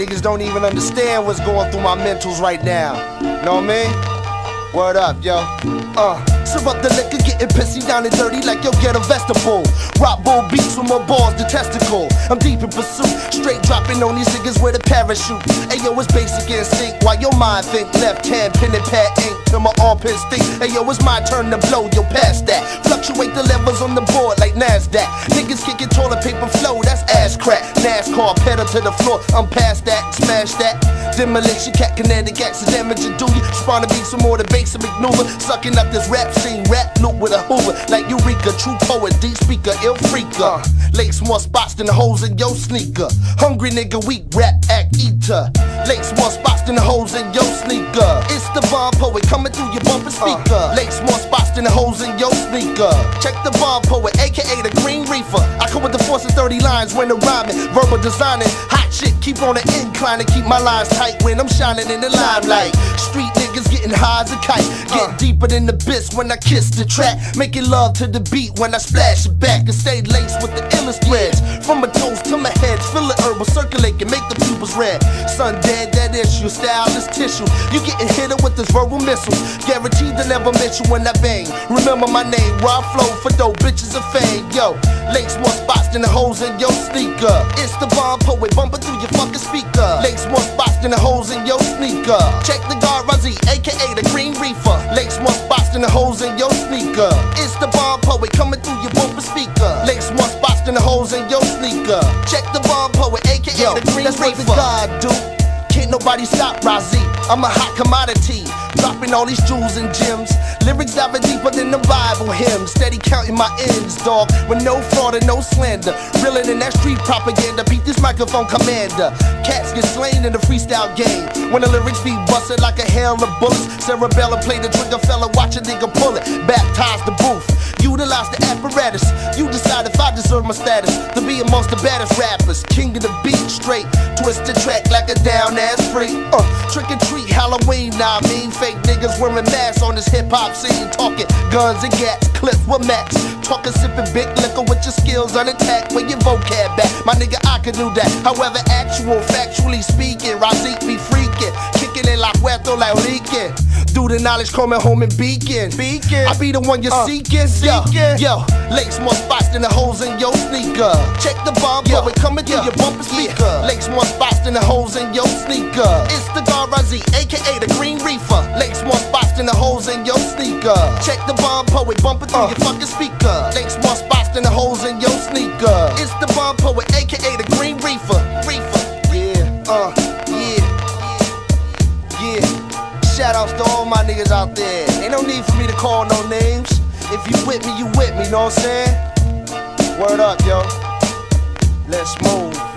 Niggas don't even understand what's going through my mentals right now. Know what I mean? Word up, yo. Uh. Serve up the liquor, getting pissy down and dirty like yo get a vegetable. Rock bull beats with my balls, the testicle. I'm deep in pursuit, straight dropping on these niggas with a parachute. Ayo, it's basic instinct, while your mind think left hand, pen and pad ink till my armpits stink. Ayo, it's my turn to blow, yo past that. Fluctuate the levels on the board like Nasdaq. Niggas kicking toilet paper flow, that's ass crack. NASCAR pedal to the floor, I'm past that, smash that. Demolition, cat kinetic accident, do you? Spawn to be some more the basic maneuver, sucking up this rap scene, rap loop with a hoover like Eureka, true poet, deep speaker, ill freaker. Uh, Lace more spots than the holes in your sneaker. Hungry nigga, weak rap act eater. Lakes more spots than the holes in your sneaker. It's the bomb poet coming through your bumper speaker. Uh, Than the holes in your speaker. Check the bomb poet, aka the Green Reefer. I come with the force of 30 lines when the rhyming, verbal designing. Hot shit, keep on the incline to keep my lines tight when I'm shining in the limelight. Street niggas getting high as a kite. Get uh. deeper than the bis when I kiss the track. Making love to the beat when I splash it back and stay laced with the illest threads. From my toes to my head, feel the herbal circulate and make the pupils red. Sun dead, that issue, style is tissue. You getting hit with this verbal missile. Guaranteed to never miss you when I bang. Remember my name, Raw Flow for dope bitches of fame. Yo, lakes more spots than the holes in your sneaker. It's the bomb poet bumping through your fucking speaker. Lakes more spots than the holes in your sneaker. Check the guard Razzie, aka the Green Reefer. Lakes more spots than the holes in your sneaker. It's the bomb poet coming sneaker. Check the bomb poet, aka Yo, the Green that's. What the God do. Can't nobody stop Razzie. I'm a hot commodity. Dropping all these jewels and gems. Lyrics diving deeper than the Bible hymn. Steady counting my ends, dog. With no fraud and no slander. Realer in that street propaganda. Beat this microphone commander. Cats get slain in the freestyle game. When the lyrics be busted like a hail of bullets. Cerebella play the trigger fella, watch a nigga pull it. Baptize the booth. Utilize the apparatus. You decide if I deserve my status amongst the baddest rappers. King of the beat, straight. Twist the track like a down ass freak. Uh, trick and treat, Halloween, nah, I mean fake niggas wearing masks on this hip hop scene. Talking guns and gats, clips with max. Talking sipping big liquor with your skills unattacked. Where your vocab back, my nigga, I can do that. However, actual, factually speaking, Razzie be freaking. Kicking it like Puerto, like Rican. Do the knowledge coming home and beacon. Beacon. I be the one you're uh, seeking. seeking. Yo, yo, lakes more spots than the holes in your sneaker. Check the bomb, yo, it coming through your bumper speaker. Yeah. Lakes more spots than the holes in your sneaker. It's the Razzie, aka the Green Reefer. Lakes more spots than the holes in your sneaker. Check the bomb poet, bumping through uh. your fucking speaker. Lakes more spots than the holes in your sneaker. It's the bomb poet, aka the Green Reefer. Reefer. Yeah, uh, yeah, yeah. Shout outs to all my niggas out there. Ain't no need for me to call no names. If you with me, you with me, know what I'm saying? Word up, yo. Let's move.